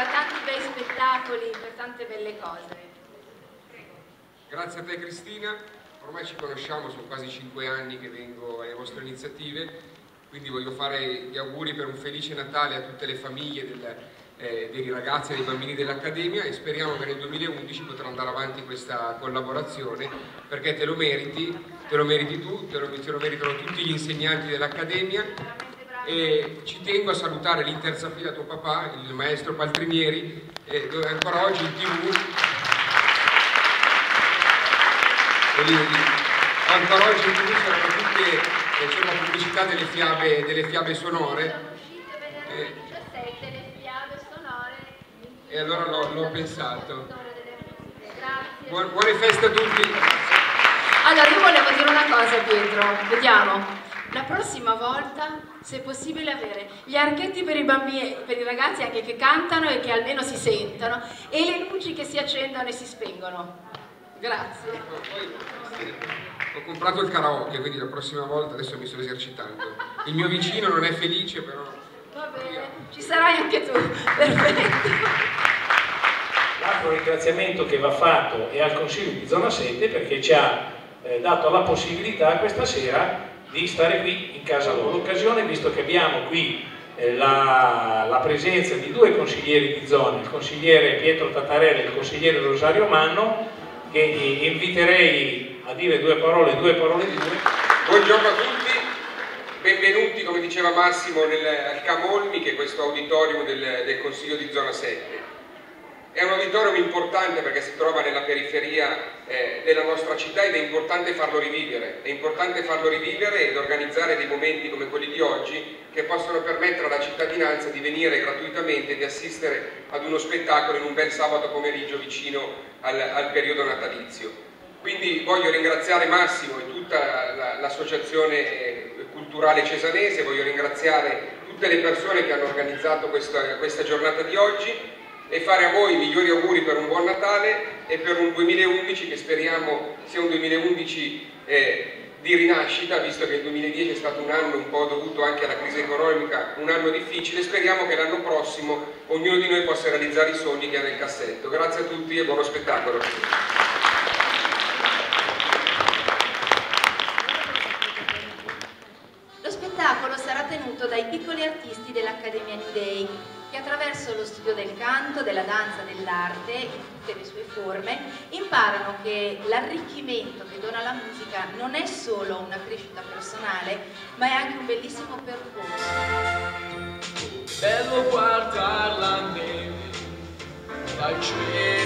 stasera, tanti bei spettacoli, per tante belle cose. Grazie a te Cristina, ormai ci conosciamo, sono quasi cinque anni che vengo alle vostre iniziative, quindi voglio fare gli auguri per un felice Natale a tutte le famiglie del, eh, dei ragazzi e dei bambini dell'Accademia e speriamo che nel 2011 potrà andare avanti questa collaborazione perché te lo meriti, te lo meriti tu, te lo, te lo meritano tutti gli insegnanti dell'Accademia e ci tengo a salutare in terza fila tuo papà, il maestro Paltrinieri, eh, ancora oggi in tv ancora oggi in tv c'erano tutte la pubblicità delle fiabe, delle fiabe sonore eh, e allora l'ho pensato. Buon, buone feste a tutti. Allora, io volevo dire una cosa Pietro, vediamo. La prossima volta, se è possibile, avere gli archetti per i bambini, per i ragazzi anche che cantano e che almeno si sentano e le luci che si accendono e si spengono. Grazie. Ho comprato il karaoke, quindi la prossima volta adesso mi sto esercitando. Il mio vicino non è felice, però... Va bene, ci sarai anche tu. Perfetto. L'altro ringraziamento che va fatto è al Consiglio di Zona 7 perché ci ha eh, dato la possibilità questa sera di stare qui in casa loro. L'occasione, visto che abbiamo qui eh, la, la, presenza di due consiglieri di zona, il consigliere Pietro Tattarella e il consigliere Rosario Manno, che inviterei a dire due parole, due parole di due. Buongiorno a tutti, benvenuti, come diceva Massimo, nel, al Camolmi, che è questo auditorium del, del Consiglio di Zona 7. È un auditorium importante perché si trova nella periferia eh, della nostra città ed è importante farlo rivivere. È importante farlo rivivere ed organizzare dei momenti come quelli di oggi che possono permettere alla cittadinanza di venire gratuitamente e di assistere ad uno spettacolo in un bel sabato pomeriggio vicino al, al periodo natalizio. Quindi voglio ringraziare Massimo e tutta l'associazione eh, culturale cesanese, voglio ringraziare tutte le persone che hanno organizzato questa, questa giornata di oggi e fare a voi i migliori auguri per un buon Natale e per un 2011 che speriamo sia un 2011 eh, di rinascita, visto che il 2010 è stato un anno un po' dovuto anche alla crisi economica, un anno difficile, speriamo che l'anno prossimo ognuno di noi possa realizzare i sogni che ha nel cassetto. Grazie a tutti e buono spettacolo. Lo spettacolo sarà tenuto dai piccoli artisti dell'Accademia New Day attraverso lo studio del canto, della danza, dell'arte, in tutte le sue forme, imparano che l'arricchimento che dona la musica non è solo una crescita personale, ma è anche un bellissimo percorso. Bello guardarla neve dal cielo